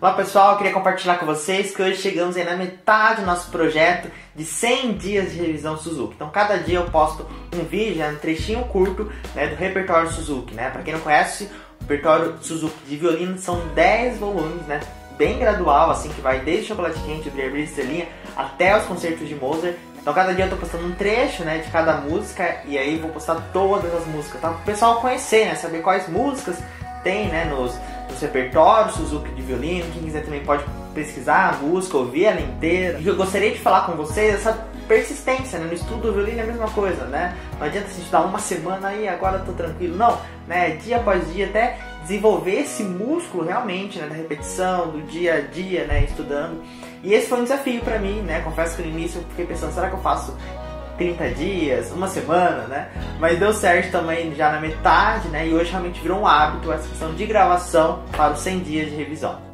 Olá pessoal, eu queria compartilhar com vocês que hoje chegamos aí na metade do nosso projeto de 100 dias de revisão Suzuki. Então cada dia eu posto um vídeo, né, um trechinho curto né, do repertório Suzuki. Né? Para quem não conhece, o repertório Suzuki de violino são 10 volumes, né? bem gradual, assim, que vai desde Chocolate Quente, o Brilha Estrelinha, até os concertos de Mozart. Então cada dia eu tô postando um trecho, né, de cada música e aí vou postar todas as músicas, tá? Para o pessoal conhecer, né, saber quais músicas tem, né, nos nos repertórios, Suzuki de violino. Quem quiser também pode pesquisar a música, ouvir ela inteira. E eu gostaria de falar com vocês essa persistência, né? No estudo do violino é a mesma coisa, né? Não adianta se estudar uma semana e agora tô tranquilo. Não, né? Dia após dia até desenvolver esse músculo realmente, né? Da repetição, do dia a dia, né? Estudando. E esse foi um desafio para mim, né? Confesso que no início eu fiquei pensando, será que eu faço 30 dias, uma semana, né? Mas deu certo também já na metade, né? E hoje realmente virou um hábito essa questão de gravação para os 100 dias de revisão.